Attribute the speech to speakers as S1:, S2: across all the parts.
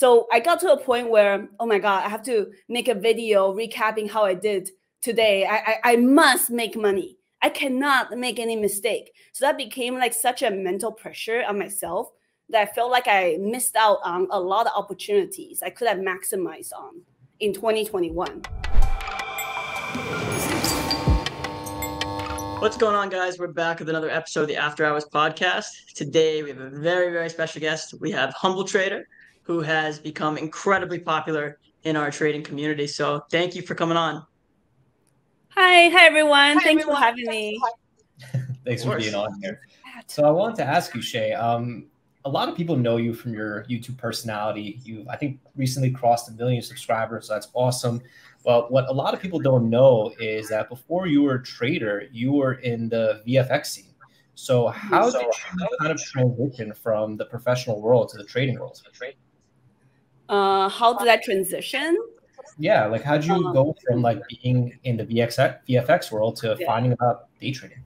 S1: So I got to a point where, oh my God, I have to make a video recapping how I did today. I, I, I must make money. I cannot make any mistake. So that became like such a mental pressure on myself that I felt like I missed out on a lot of opportunities I could have maximized on in 2021.
S2: What's going on, guys? We're back with another episode of the After Hours podcast. Today, we have a very, very special guest. We have Humbled Trader, who has become incredibly popular in our trading community. So, thank you for coming on.
S1: Hi, hi everyone. Hi, Thanks everyone. for having me.
S3: Thanks for being on here. So, I wanted to ask you, Shay. Um, a lot of people know you from your YouTube personality. You, I think, recently crossed a million subscribers. So that's awesome. But what a lot of people don't know is that before you were a trader, you were in the VFX scene. So how so did you kind of transition from the professional world to the trading world?
S1: Uh, how did that transition?
S3: Yeah, like how did you um, go from like being in the VX, VFX world to yeah. finding about day trading?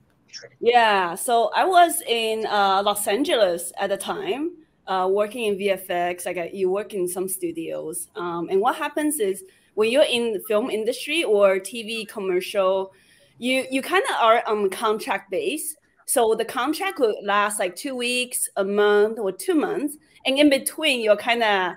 S1: Yeah, so I was in uh, Los Angeles at the time, uh, working in VFX. Like you work in some studios, um, and what happens is when you're in the film industry or TV commercial, you you kind of are on contract base. So the contract could last like two weeks, a month, or two months, and in between you're kind of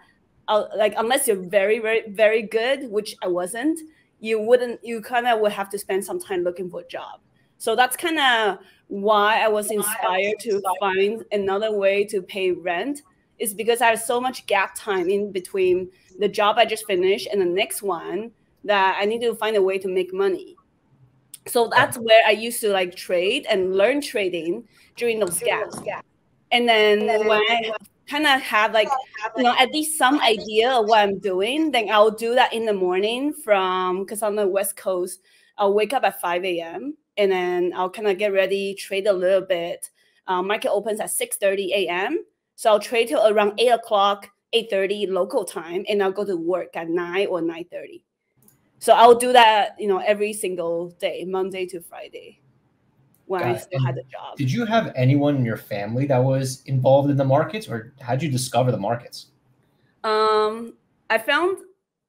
S1: uh, like unless you're very very very good, which I wasn't, you wouldn't you kind of would have to spend some time looking for a job. So that's kind of why I was inspired to find another way to pay rent is because I have so much gap time in between the job I just finished and the next one that I need to find a way to make money. So that's where I used to like trade and learn trading during those gaps. And then when I kind of have like you know at least some idea of what I'm doing, then I'll do that in the morning from because on the West Coast, I'll wake up at 5 a.m. and then I'll kind of get ready, trade a little bit. Um, market opens at 6 30 a.m. So I'll trade till around 8 o'clock 8.30 local time and I'll go to work at 9 or 9.30. So I'll do that, you know, every single day, Monday to Friday when Got I still it. had a job.
S3: Did you have anyone in your family that was involved in the markets or how did you discover the markets?
S1: Um, I found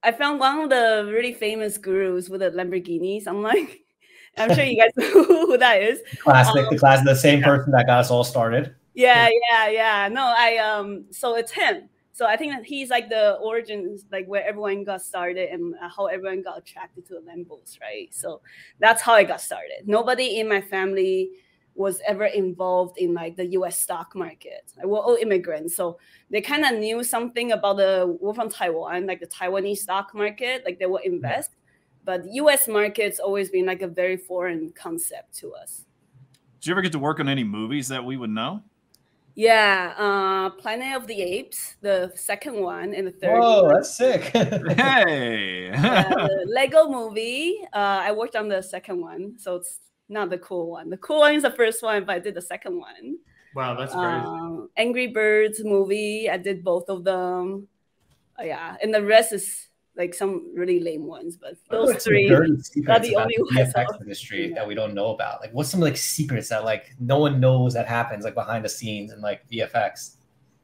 S1: I found one of the really famous gurus with the Lamborghinis. I'm like, I'm sure you guys know who that is.
S3: Classic, um, the class, the same person that got us all started.
S1: Yeah, yeah, yeah. No, I um, so it's him. So I think that he's like the origins, like where everyone got started and uh, how everyone got attracted to the Lambos, right? So that's how I got started. Nobody in my family was ever involved in like the U.S. stock market. Like, we're all immigrants, so they kind of knew something about the. We're from Taiwan, like the Taiwanese stock market, like they will mm-hmm. invest. But U.S. market's always been like a very foreign concept to us.
S4: Did you ever get to work on any movies that we would know?
S1: Yeah, uh, Planet of the Apes, the second one and the third.
S3: Oh, one. that's sick!
S4: hey,
S1: the Lego Movie. Uh, I worked on the second one, so it's not the cool one. The cool one is the first one, but I did the second one.
S5: Wow, that's great. Um,
S1: Angry Birds movie. I did both of them. Uh, yeah, and the rest is like some really lame ones, but those three are the only
S3: the ones. VFX industry yeah. that we don't know about. Like, what's some like secrets that like no one knows that happens like behind the scenes and like VFX?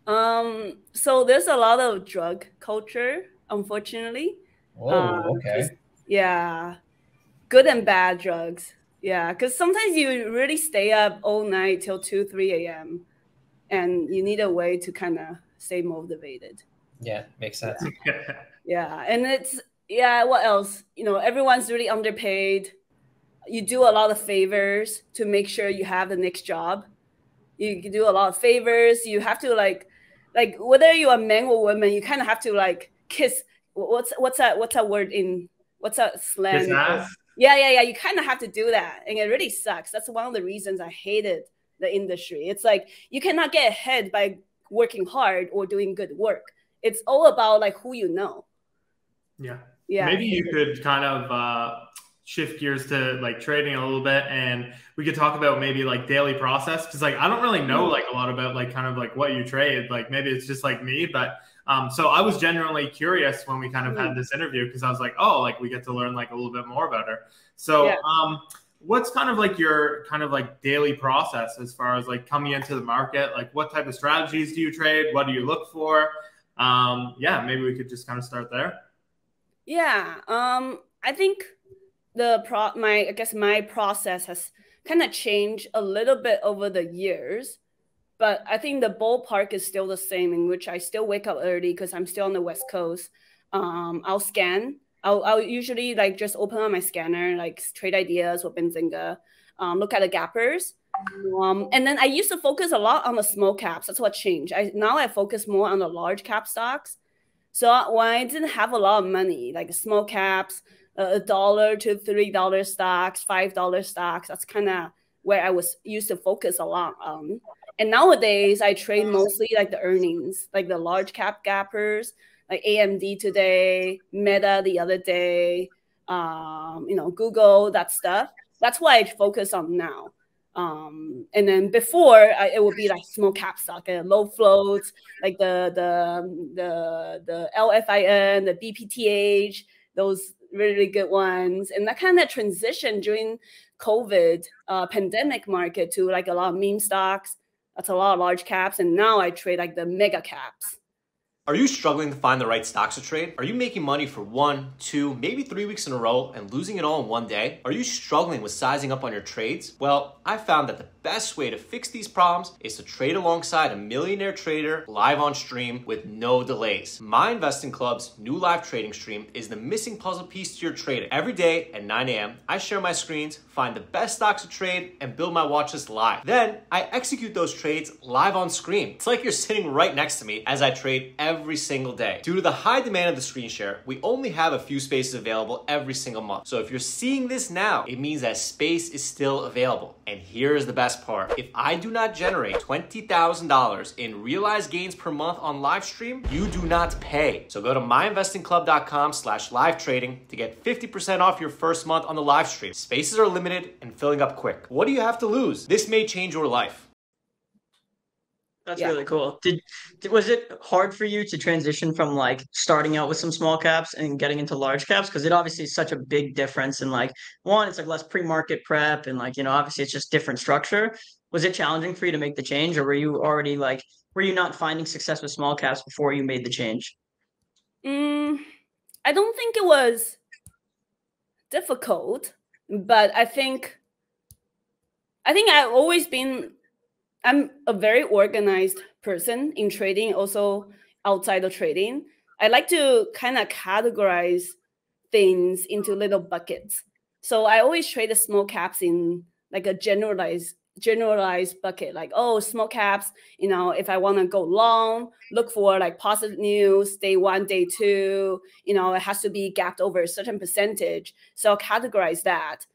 S1: Um, so there's a lot of drug culture, unfortunately.
S3: Oh, um, okay.
S1: Yeah, good and bad drugs. Yeah, because sometimes you really stay up all night till two, three a.m. and you need a way to kind of stay motivated.
S3: Yeah, makes sense.
S1: Yeah. yeah, and it's yeah. What else? You know, everyone's really underpaid. You do a lot of favors to make sure you have the next job. You do a lot of favors. You have to like, like whether you're a man or woman, you kind of have to like kiss. What's what's that? What's that word in? What's that slang? Yeah, yeah, yeah. You kind of have to do that, and it really sucks. That's one of the reasons I hated the industry. It's like you cannot get ahead by working hard or doing good work it's all about like who you know.
S5: Yeah.
S1: Yeah.
S5: Maybe you could kind of uh, shift gears to like trading a little bit and we could talk about maybe like daily process because like i don't really know mm-hmm. like a lot about like kind of like what you trade like maybe it's just like me but um so i was genuinely curious when we kind of had mm-hmm. this interview because i was like oh like we get to learn like a little bit more about her so yeah. um what's kind of like your kind of like daily process as far as like coming into the market like what type of strategies do you trade what do you look for um, yeah, maybe we could just kind of start there.
S1: Yeah, um, I think the pro my I guess my process has kind of changed a little bit over the years, but I think the ballpark is still the same. In which I still wake up early because I'm still on the West Coast. Um, I'll scan. I'll, I'll usually like just open up my scanner, like trade ideas or Benzinga, um, look at the gappers. Um, and then I used to focus a lot on the small caps. That's what changed. I now I focus more on the large cap stocks. So when I didn't have a lot of money, like small caps, a dollar to three dollar stocks, five dollar stocks. That's kind of where I was used to focus a lot on. And nowadays, I trade mostly like the earnings, like the large cap gappers, like AMD today, Meta the other day, um, you know, Google, that stuff. That's what I focus on now. Um, and then before I, it would be like small cap stock and low floats, like the the the the LFIN, the BPTH, those really good ones. And that kind of transition during COVID uh, pandemic market to like a lot of meme stocks. That's a lot of large caps. And now I trade like the mega caps.
S3: Are you struggling to find the right stocks to trade? Are you making money for one, two, maybe three weeks in a row and losing it all in one day? Are you struggling with sizing up on your trades? Well, I found that the best way to fix these problems is to trade alongside a millionaire trader live on stream with no delays. My Investing Club's new live trading stream is the missing puzzle piece to your trade. Every day at 9 a.m., I share my screens, find the best stocks to trade, and build my watch list live. Then I execute those trades live on screen. It's like you're sitting right next to me as I trade every single day. Due to the high demand of the screen share, we only have a few spaces available every single month. So if you're seeing this now, it means that space is still available. And here's the best part. If I do not generate $20,000 in realized gains per month on live stream, you do not pay. So go to myinvestingclub.com slash live trading to get 50% off your first month on the live stream. Spaces are limited and filling up quick. What do you have to lose? This may change your life.
S2: That's yeah. really cool. Did, did, was it hard for you to transition from like starting out with some small caps and getting into large caps? Because it obviously is such a big difference. in like one, it's like less pre-market prep, and like you know, obviously it's just different structure. Was it challenging for you to make the change, or were you already like were you not finding success with small caps before you made the change?
S1: Mm, I don't think it was difficult, but I think I think I've always been I'm a very organized person in trading, also outside of trading. I like to kind of categorize things into little buckets. So I always trade the small caps in like a generalized generalized bucket like oh small caps you know if i want to go long look for like positive news day one day two you know it has to be gapped over a certain percentage so I'll categorize that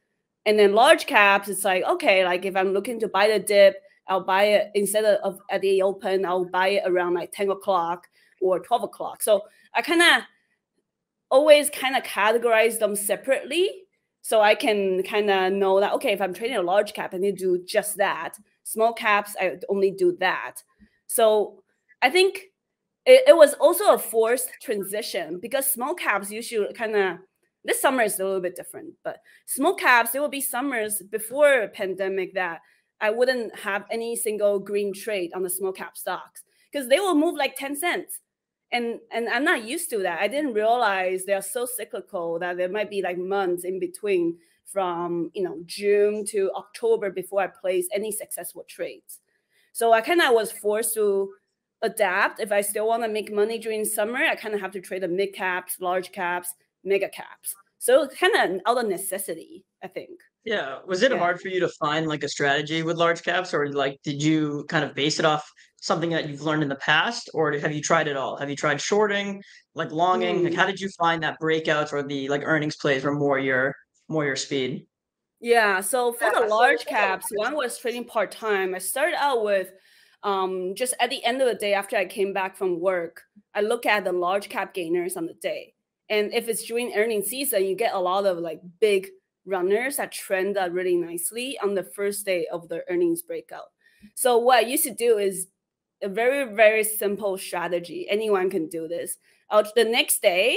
S1: and then large caps it's like okay like if i'm looking to buy the dip I'll buy it instead of at the open, I'll buy it around like 10 o'clock or 12 o'clock. So I kind of always kind of categorize them separately so I can kind of know that, okay, if I'm trading a large cap, I need to do just that. Small caps, I only do that. So I think it, it was also a forced transition because small caps usually kind of this summer is a little bit different, but small caps, there will be summers before a pandemic that I wouldn't have any single green trade on the small cap stocks because they will move like 10 cents. And and I'm not used to that. I didn't realize they're so cyclical that there might be like months in between from you know June to October before I place any successful trades. So I kind of was forced to adapt. If I still want to make money during summer, I kind of have to trade the mid caps, large caps, mega caps. So kind of out of necessity, I think.
S2: Yeah. Was it yeah. hard for you to find like a strategy with large caps or like did you kind of base it off something that you've learned in the past or have you tried it all? Have you tried shorting, like longing? Mm. Like how did you find that breakouts or the like earnings plays were more your more your speed?
S1: Yeah. So for the large caps, one was trading part time. I started out with um, just at the end of the day after I came back from work, I look at the large cap gainers on the day. And if it's during earning season, you get a lot of like big runners that trend really nicely on the first day of the earnings breakout. So what I used to do is a very very simple strategy. Anyone can do this. I'll, the next day,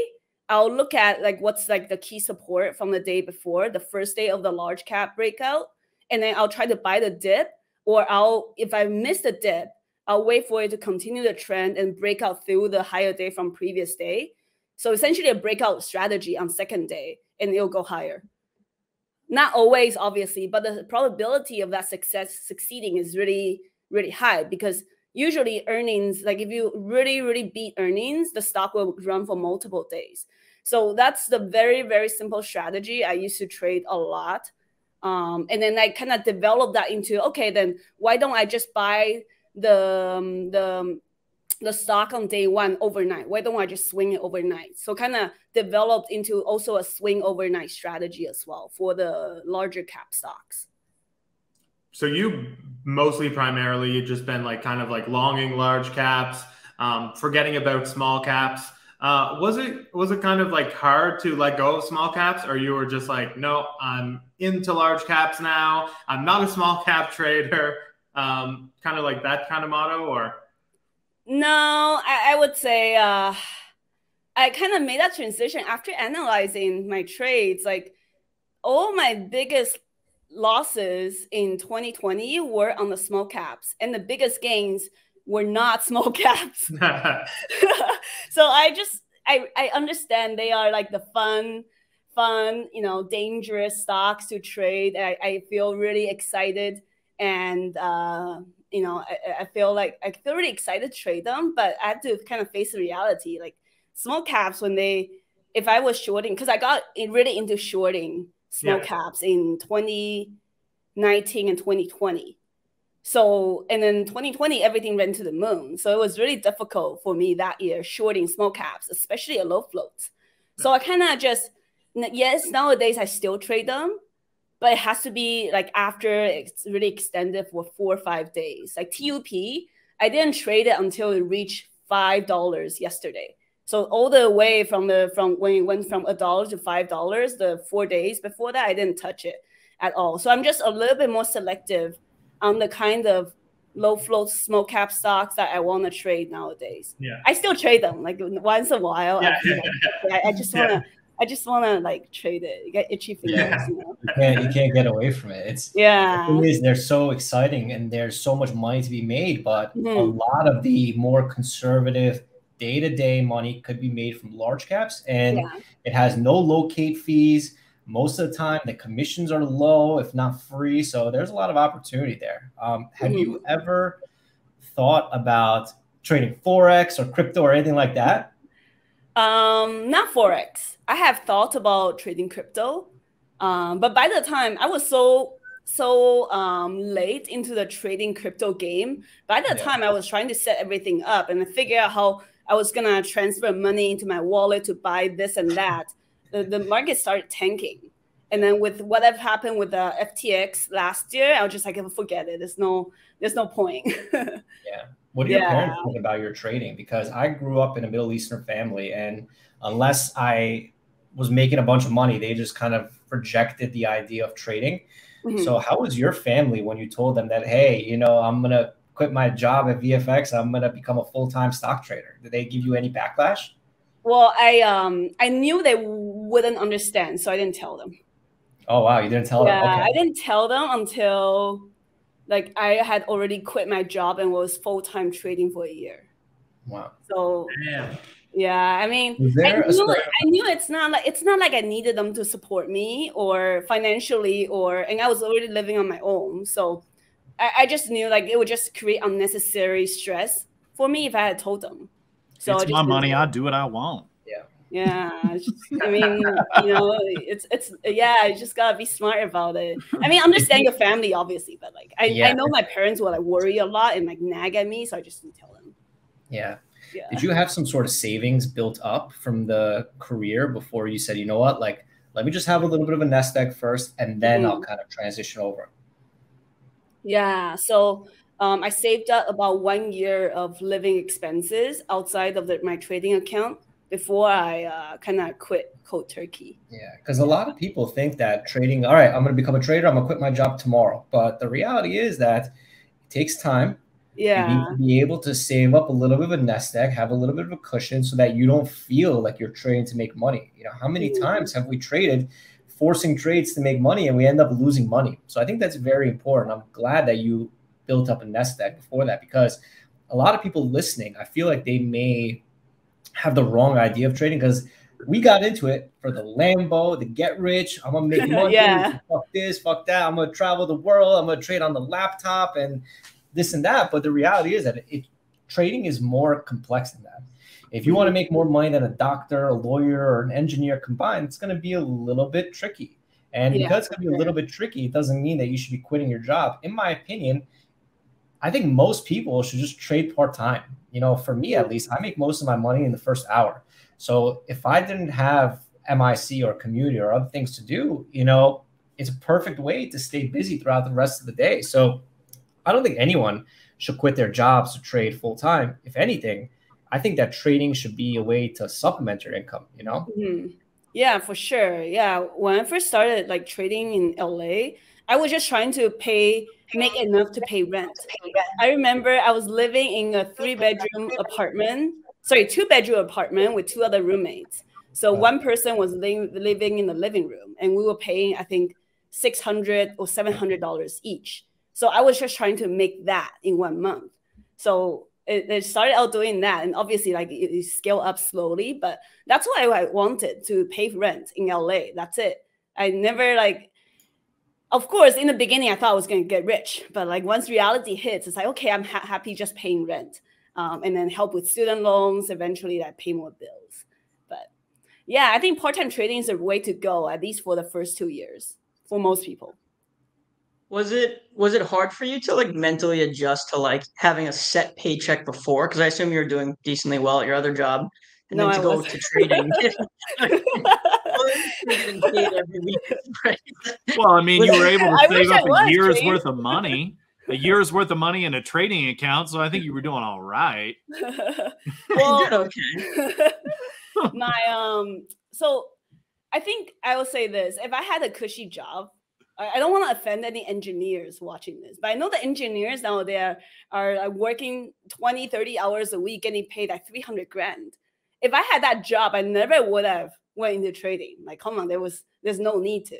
S1: I'll look at like what's like the key support from the day before, the first day of the large cap breakout, and then I'll try to buy the dip. Or I'll if I miss the dip, I'll wait for it to continue the trend and break out through the higher day from previous day. So essentially a breakout strategy on second day and it'll go higher. Not always, obviously, but the probability of that success succeeding is really, really high because usually earnings, like if you really, really beat earnings, the stock will run for multiple days. So that's the very, very simple strategy I used to trade a lot. Um, and then I kind of developed that into okay, then why don't I just buy the um, the the stock on day one overnight? Why don't I just swing it overnight? So kind of developed into also a swing overnight strategy as well for the larger cap stocks.
S5: So you mostly primarily you just been like kind of like longing large caps, um, forgetting about small caps. Uh, was it was it kind of like hard to let go of small caps, or you were just like, no, I'm into large caps now. I'm not a small cap trader. Um, kind of like that kind of motto, or
S1: no, I, I would say uh, I kind of made that transition after analyzing my trades. Like all my biggest losses in 2020 were on the small caps, and the biggest gains were not small caps. so I just I I understand they are like the fun fun, you know, dangerous stocks to trade. I, I feel really excited and uh, you know, I, I feel like I feel really excited to trade them, but I have to kind of face the reality. Like small caps when they if I was shorting, because I got really into shorting small yeah. caps in 2019 and 2020. So, and then 2020, everything went to the moon. So it was really difficult for me that year shorting small caps, especially at low floats. So I kind of just, yes, nowadays I still trade them, but it has to be like after it's really extended for four or five days. Like TUP, I didn't trade it until it reached five dollars yesterday. So all the way from the from when it went from a dollar to five dollars, the four days before that, I didn't touch it at all. So I'm just a little bit more selective on the kind of low float small cap stocks that I want to trade nowadays.
S5: Yeah.
S1: I still trade them like once a while.
S5: Yeah.
S1: I, I, just want to. I just want to like trade it, You get itchy fingers.
S3: Yeah. You, know? you, can't, you can't get away from it. It's
S1: yeah.
S3: The is, they're so exciting and there's so much money to be made, but mm-hmm. a lot of the more conservative day to day money could be made from large caps, and yeah. it has no locate fees most of the time the commissions are low if not free so there's a lot of opportunity there um, have mm-hmm. you ever thought about trading forex or crypto or anything like that
S1: um not forex i have thought about trading crypto um, but by the time i was so so um, late into the trading crypto game by the yeah. time i was trying to set everything up and figure out how i was gonna transfer money into my wallet to buy this and that the, the market started tanking. And then with whatever happened with the FTX last year, I was just like, forget it. There's no, there's no point.
S3: yeah. What do your parents think about your trading? Because I grew up in a Middle Eastern family, and unless I was making a bunch of money, they just kind of rejected the idea of trading. Mm-hmm. So, how was your family when you told them that, hey, you know, I'm gonna quit my job at VFX, I'm gonna become a full time stock trader? Did they give you any backlash?
S1: Well, I um I knew they wouldn't understand, so I didn't tell them.
S3: Oh wow, you didn't tell
S1: yeah,
S3: them.
S1: Yeah, I didn't tell them until like I had already quit my job and was full time trading for a year.
S3: Wow.
S1: So
S5: yeah.
S1: Yeah, I mean, I knew, I knew it's not like it's not like I needed them to support me or financially or, and I was already living on my own, so I, I just knew like it would just create unnecessary stress for me if I had told them.
S4: So it's my money. I do what I want.
S3: Yeah.
S1: Just, I mean, you know, it's it's yeah. You just gotta be smart about it. I mean, understand your family, obviously, but like, I, yeah. I know my parents will like worry a lot and like nag at me, so I just didn't tell them.
S3: Yeah. Yeah. Did you have some sort of savings built up from the career before you said, you know what, like, let me just have a little bit of a nest egg first, and then mm-hmm. I'll kind of transition over?
S1: Yeah. So um, I saved up about one year of living expenses outside of the, my trading account before I uh, kind of quit cold turkey.
S3: Yeah, because a lot of people think that trading, all right, I'm going to become a trader, I'm going to quit my job tomorrow. But the reality is that it takes time.
S1: Yeah.
S3: You need to be able to save up a little bit of a nest egg, have a little bit of a cushion so that you don't feel like you're trading to make money. You know, how many mm-hmm. times have we traded forcing trades to make money and we end up losing money? So I think that's very important. I'm glad that you built up a nest egg before that because a lot of people listening, I feel like they may have the wrong idea of trading because we got into it for the Lambo, the get rich. I'm gonna make money.
S1: yeah.
S3: Fuck this, fuck that. I'm gonna travel the world. I'm gonna trade on the laptop and this and that. But the reality is that it, trading is more complex than that. If you want to mm-hmm. make more money than a doctor, a lawyer, or an engineer combined, it's going to be a little bit tricky. And yeah, because it's to be a little bit tricky, it doesn't mean that you should be quitting your job. In my opinion, I think most people should just trade part time. You know, for me at least, I make most of my money in the first hour. So if I didn't have MIC or community or other things to do, you know, it's a perfect way to stay busy throughout the rest of the day. So I don't think anyone should quit their jobs to trade full time. If anything, I think that trading should be a way to supplement your income, you know?
S1: Mm-hmm. Yeah, for sure. Yeah. When I first started like trading in LA, I was just trying to pay, make enough to pay rent. I remember I was living in a three bedroom apartment, sorry, two bedroom apartment with two other roommates. So one person was li- living in the living room and we were paying, I think, 600 or $700 each. So I was just trying to make that in one month. So it, it started out doing that, and obviously, like it, it scale up slowly. But that's why I wanted to pay rent in LA. That's it. I never like. Of course, in the beginning, I thought I was going to get rich, but like once reality hits, it's like okay, I'm ha- happy just paying rent, um, and then help with student loans. Eventually, I pay more bills. But yeah, I think part-time trading is a way to go, at least for the first two years, for most people
S2: was it was it hard for you to like mentally adjust to like having a set paycheck before? Because I assume you're doing decently well at your other job, and no, then to I go wasn't. to trading.
S4: Well, I mean, you were able to save up a year's trading. worth of money, a year's worth of money in a trading account. So I think you were doing all right.
S2: well, okay.
S1: my um, so I think I will say this: if I had a cushy job, I don't want to offend any engineers watching this, but I know the engineers now there are, are working 20, 30 hours a week, getting paid like 300 grand. If I had that job, I never would have went into trading. Like, come on, there was, there's no need to.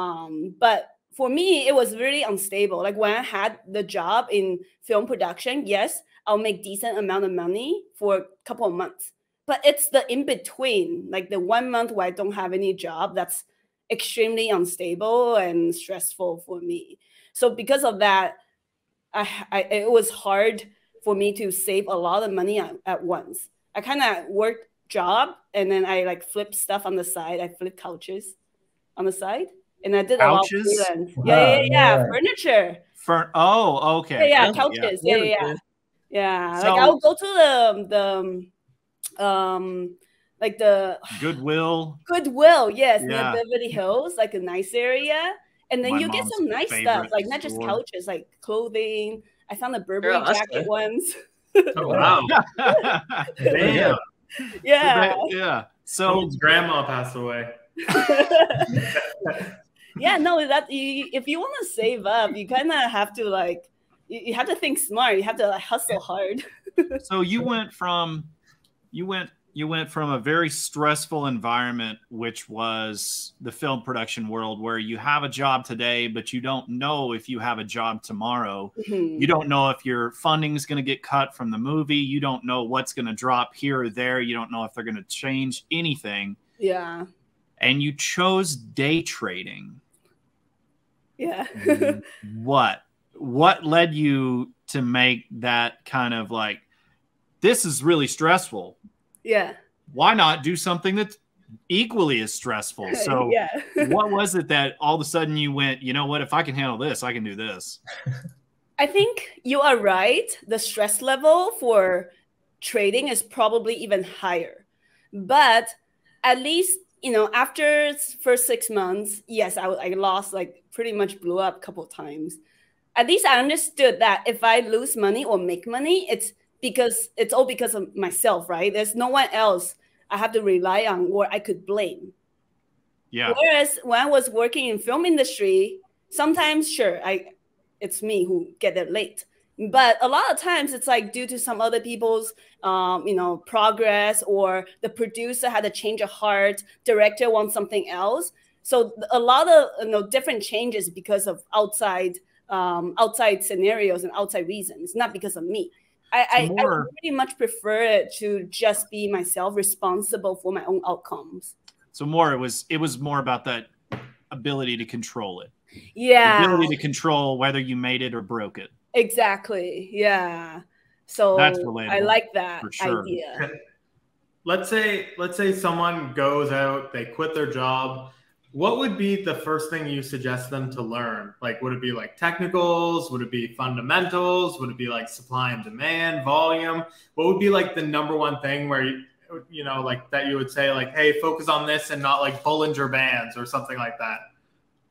S1: Um, but for me, it was really unstable. Like when I had the job in film production, yes, I'll make decent amount of money for a couple of months. But it's the in between, like the one month where I don't have any job, that's extremely unstable and stressful for me. So because of that, I, I it was hard for me to save a lot of money at, at once. I kind of worked job and then I like flipped stuff on the side. I flipped couches on the side. And I did couches? a lot of freelance. Wow. Yeah, yeah, yeah, yeah. Furniture.
S4: For oh, okay.
S1: Yeah, yeah, couches. Yeah, yeah, yeah. yeah. So, like I'll go to the the um like the
S4: Goodwill.
S1: Goodwill, yes, yeah. near Beverly Hills, like a nice area. And then My you get some nice stuff, like not just couches, like clothing. I found a Burberry Girl, jacket once.
S5: oh wow! Damn.
S1: Yeah.
S4: Yeah. So
S5: Someone's grandma passed away.
S1: yeah, no, that you, if you want to save up, you kind of have to like you, you have to think smart. You have to like, hustle hard.
S4: so you went from you went you went from a very stressful environment, which was the film production world, where you have a job today, but you don't know if you have a job tomorrow. Mm-hmm. You don't know if your funding is going to get cut from the movie. You don't know what's going to drop here or there. You don't know if they're going to change anything.
S1: Yeah.
S4: And you chose day trading.
S1: Yeah.
S4: what? What led you to make that kind of like, this is really stressful
S1: yeah.
S4: Why not do something that's equally as stressful? So,
S1: yeah.
S4: what was it that all of a sudden you went, you know what, if I can handle this, I can do this?
S1: I think you are right. The stress level for trading is probably even higher. But at least, you know, after first six months, yes, I, I lost like pretty much blew up a couple times. At least I understood that if I lose money or make money, it's because it's all because of myself, right? There's no one else I have to rely on or I could blame.
S4: Yeah.
S1: Whereas when I was working in film industry, sometimes sure, I it's me who get there late. But a lot of times it's like due to some other people's um, you know, progress or the producer had a change of heart, director wants something else. So a lot of you know different changes because of outside um, outside scenarios and outside reasons, not because of me. I, I, I pretty much prefer it to just be myself responsible for my own outcomes.
S4: So more it was it was more about that ability to control it.
S1: Yeah.
S4: The ability to control whether you made it or broke it.
S1: Exactly. Yeah. So
S4: that's relatable.
S1: I like that sure. idea.
S5: Let's say let's say someone goes out, they quit their job. What would be the first thing you suggest them to learn? Like would it be like technicals? Would it be fundamentals? Would it be like supply and demand, volume? What would be like the number one thing where you you know like that you would say like hey, focus on this and not like Bollinger bands or something like that?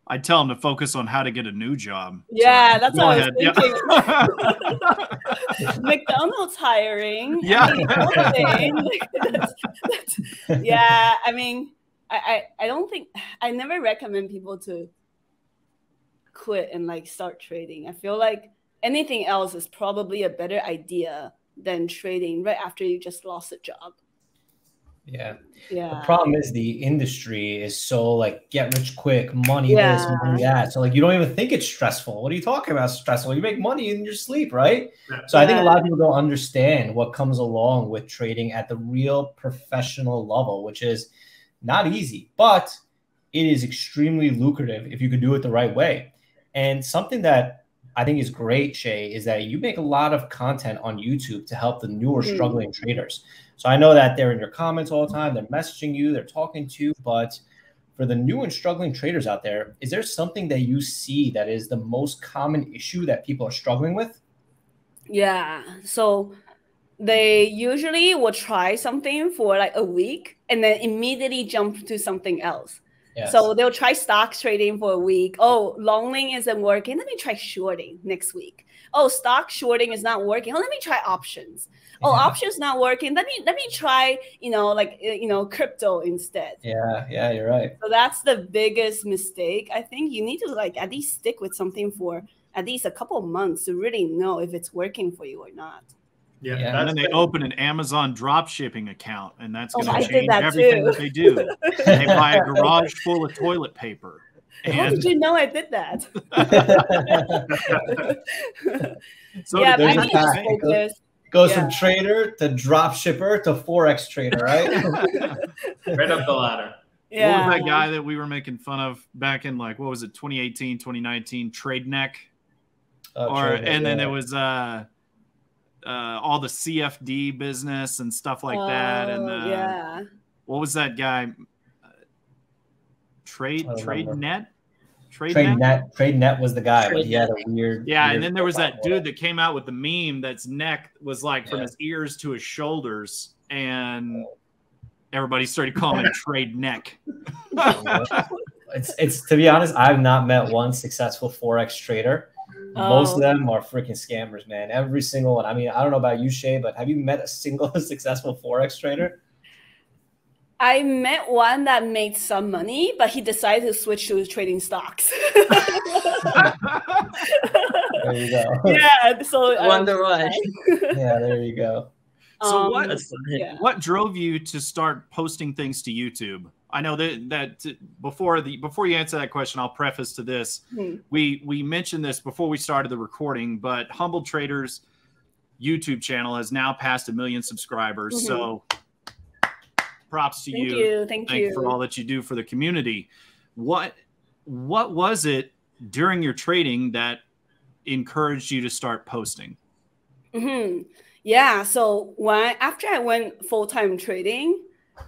S4: I tell them to focus on how to get a new job.
S1: Yeah, so, that's what ahead. I was thinking. Yeah. McDonald's hiring.
S4: Yeah.
S1: that's, that's, yeah, I mean, I, I, I don't think I never recommend people to quit and like start trading. I feel like anything else is probably a better idea than trading right after you just lost a job.
S3: Yeah.
S1: Yeah.
S3: The problem is the industry is so like get rich quick, money yeah. this, money that. So like you don't even think it's stressful. What are you talking about? Stressful? You make money in your sleep, right? Yeah. So I think a lot of people don't understand what comes along with trading at the real professional level, which is not easy, but it is extremely lucrative if you can do it the right way. And something that I think is great, Shay, is that you make a lot of content on YouTube to help the newer mm-hmm. struggling traders. So I know that they're in your comments all the time, they're messaging you, they're talking to you, but for the new and struggling traders out there, is there something that you see that is the most common issue that people are struggling with?
S1: Yeah. So they usually will try something for like a week and then immediately jump to something else. Yes. So they'll try stock trading for a week. Oh, longing isn't working. Let me try shorting next week. Oh, stock shorting is not working. Oh, let me try options oh options not working let me let me try you know like uh, you know crypto instead
S3: yeah yeah you're right
S1: so that's the biggest mistake i think you need to like at least stick with something for at least a couple of months to really know if it's working for you or not
S4: yeah, yeah. and then they open an Amazon drop shipping account, and that's going to oh, change that everything too. that they do. they buy a garage full of toilet paper.
S1: And... How did you know I did that?
S3: so yeah, I need to focus goes yeah. from trader to drop shipper to forex trader, right?
S5: right up the ladder.
S4: Yeah. What was that guy that we were making fun of back in like what was it 2018, 2019 Trade Neck? Oh, or trade and then it was uh uh all the CFD business and stuff like that and
S1: uh, yeah.
S4: What was that guy? Uh, trade Trade Net?
S3: Trade, Trade net? net? Trade net was the guy, Trade but he had a weird.
S4: Yeah,
S3: weird
S4: and then there was that dude that came out with the meme that's neck was like from his ears to his shoulders, and everybody started calling him Trade Neck.
S3: it's it's to be honest, I've not met one successful forex trader. Oh. Most of them are freaking scammers, man. Every single one. I mean, I don't know about you, Shay, but have you met a single successful forex trader?
S1: I met one that made some money, but he decided to switch to trading stocks.
S3: there you go.
S1: Yeah, so
S2: um, wonder why.
S3: yeah, there you go.
S4: So um, what yeah. what drove you to start posting things to YouTube? I know that that before the before you answer that question, I'll preface to this. Hmm. We we mentioned this before we started the recording, but Humbled Trader's YouTube channel has now passed a million subscribers. Mm-hmm. So props to you.
S1: Thank
S4: you.
S1: Thank you. Thank, Thank you
S4: for all that you do for the community. What what was it during your trading that encouraged you to start posting?
S1: Mm-hmm. Yeah. So when after I went full time trading,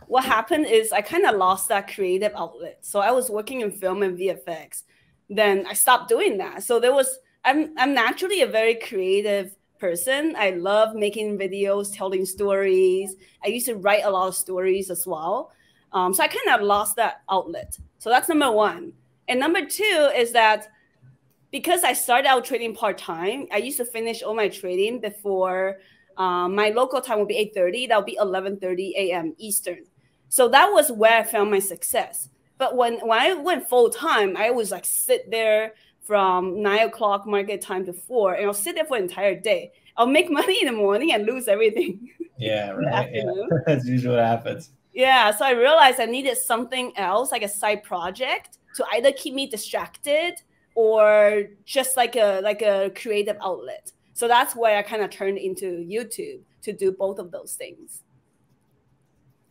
S1: what happened is I kind of lost that creative outlet. So I was working in film and VFX. Then I stopped doing that. So there was I'm I'm naturally a very creative person. I love making videos, telling stories. I used to write a lot of stories as well. Um, so I kind of lost that outlet. So that's number one. And number two is that because I started out trading part time, I used to finish all my trading before um, my local time would be 8:30. That would be 11:30 a.m. Eastern. So that was where I found my success. But when when I went full time, I was like sit there from nine o'clock market time to four, and I'll sit there for an entire day. I'll make money in the morning and lose everything.
S3: Yeah, right. yeah. That's usually what happens.
S1: Yeah, so I realized I needed something else, like a side project, to either keep me distracted or just like a like a creative outlet. So that's why I kind of turned into YouTube to do both of those things.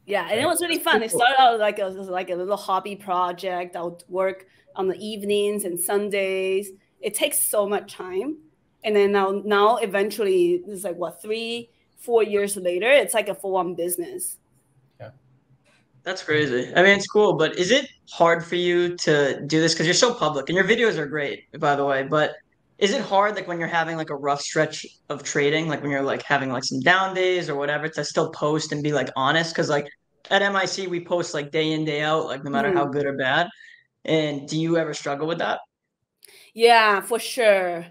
S1: Yeah, and it was really fun. It started out like a like a little hobby project. I would work on the evenings and Sundays. It takes so much time, and then now now eventually it's like what three four years later, it's like a full on business.
S2: Yeah, that's crazy. I mean, it's cool, but is it hard for you to do this because you're so public and your videos are great, by the way, but is it hard like when you're having like a rough stretch of trading like when you're like having like some down days or whatever to still post and be like honest? Because like at MIC we post like day in day out like no matter mm. how good or bad. And do you ever struggle with that?
S1: Yeah for sure.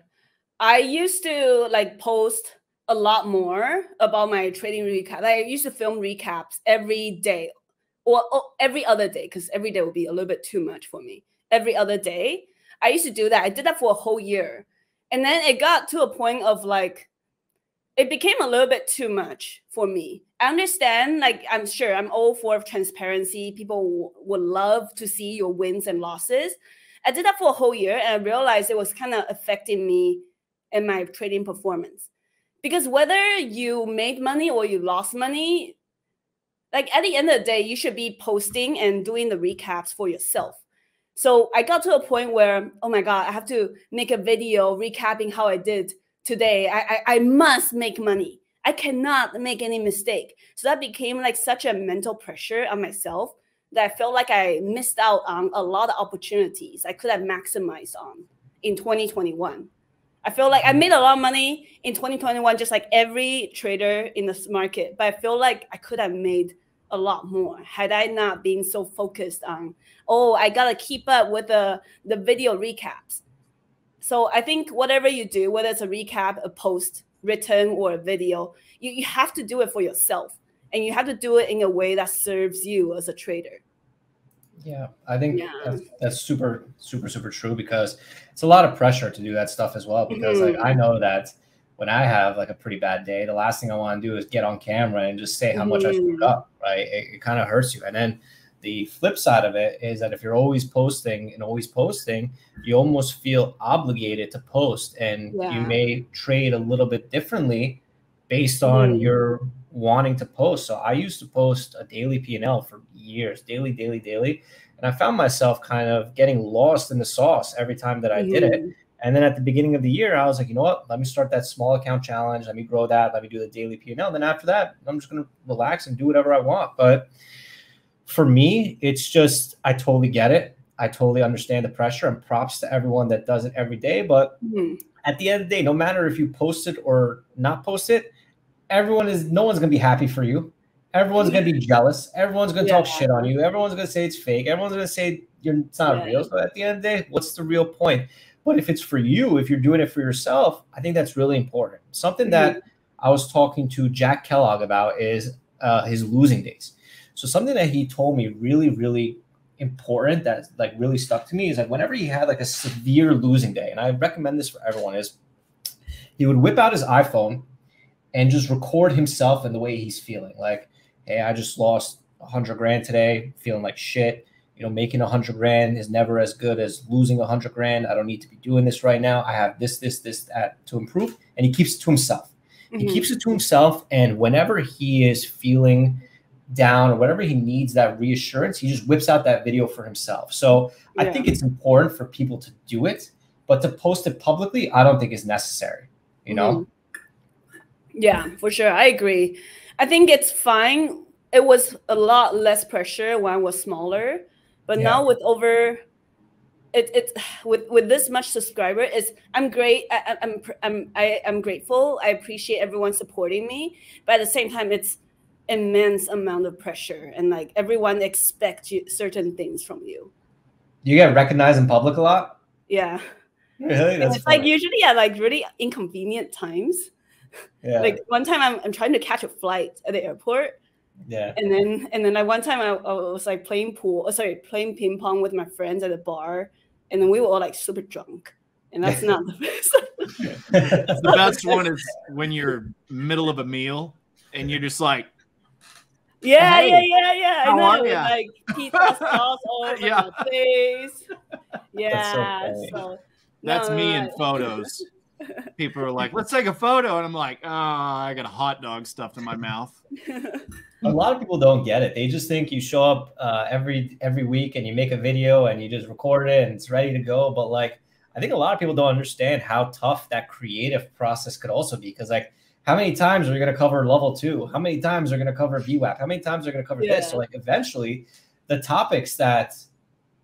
S1: I used to like post a lot more about my trading recap. Like, i used to film recaps every day or, or every other day because every day would be a little bit too much for me. Every other day i used to do that. I did that for a whole year and then it got to a point of like, it became a little bit too much for me. I understand, like, I'm sure I'm all for transparency. People would love to see your wins and losses. I did that for a whole year and I realized it was kind of affecting me and my trading performance. Because whether you made money or you lost money, like at the end of the day, you should be posting and doing the recaps for yourself. So I got to a point where, oh my God, I have to make a video recapping how I did today. I, I, I must make money. I cannot make any mistake. So that became like such a mental pressure on myself that I felt like I missed out on a lot of opportunities I could have maximized on in 2021. I feel like I mm-hmm. made a lot of money in 2021, just like every trader in this market, but I feel like I could have made a lot more had I not been so focused on, oh, I gotta keep up with the the video recaps. So I think whatever you do, whether it's a recap, a post, written, or a video, you, you have to do it for yourself. And you have to do it in a way that serves you as a trader.
S3: Yeah, I think yeah. That's, that's, super, super, super true because it's a lot of pressure to do that stuff as well. Because mm-hmm. like I know that when I have like a pretty bad day, the last thing I want to do is get on camera and just say how much mm. I screwed up, right? It, it kind of hurts you. And then the flip side of it is that if you're always posting and always posting, you almost feel obligated to post and yeah. you may trade a little bit differently based on mm. your wanting to post. So I used to post a daily P&L for years, daily, daily, daily. And I found myself kind of getting lost in the sauce every time that I mm. did it mm-hmm. And then at the beginning of the year, I was like, you know what? Let me start that small account challenge. Let me grow that. Let me do the daily P&L. Then after that, I'm just going to relax and do whatever I want. But for me, it's just I totally get it. I totally understand the pressure and props to everyone that does it every day. But mm-hmm. at the end of the day, no matter if you post it or not post it, everyone is no one's gonna be happy for you. Everyone's gonna be jealous. Everyone's gonna yeah. talk shit on you. Everyone's gonna say it's fake. Everyone's gonna say you're it's not yeah. real. So at the end of the day, what's the real point? But if it's for you, if you're doing it for yourself, I think that's really important. Something that mm-hmm. I was talking to Jack Kellogg about is uh, his losing days. So something that he told me really, really important that like really stuck to me is like whenever he had like a severe losing day, and I recommend this for everyone, is he would whip out his iPhone and just record himself and the way he's feeling. Like, hey, I just lost hundred grand today, feeling like shit you know, making a hundred grand is never as good as losing a hundred grand. I don't need to be doing this right now. I have this, this, this, that to improve. And he keeps it to himself. Mm-hmm. He keeps it to himself. And whenever he is feeling down or whatever he needs that reassurance, he just whips out that video for himself. So yeah. I think it's important for people to do it, but to post it publicly, I don't think is necessary, you know? Mm-hmm.
S1: Yeah, for sure. I agree. I think it's fine. It was a lot less pressure when I was smaller but yeah. now with over it, it with with this much subscriber is I'm great. I, I'm I'm I, I'm grateful. I appreciate everyone supporting me, but at the same time, it's immense amount of pressure and like everyone expects you, certain things from you.
S3: You get recognized in public a lot.
S1: Yeah.
S3: Really?
S1: That's it's like usually at like really inconvenient times. Yeah. Like one time I'm, I'm trying to catch a flight at the airport
S3: yeah.
S1: And then and then I one time I, I was like playing pool, oh, sorry, playing ping pong with my friends at a bar, and then we were all like super drunk. And that's not the best.
S4: the best one is when you're middle of a meal and you're just like
S1: yeah, hey, yeah, yeah, yeah. How I know. Are Like pizza sauce all over yeah. my face. Yeah.
S4: That's, so so, that's no, me in photos. People are like, "Let's take a photo," and I'm like, "Oh, I got a hot dog stuffed in my mouth."
S3: a lot of people don't get it. They just think you show up uh, every every week and you make a video and you just record it and it's ready to go. But like, I think a lot of people don't understand how tough that creative process could also be. Because like, how many times are you going to cover level two? How many times are going to cover VWAP? How many times are going to cover yeah. this? So like, eventually, the topics that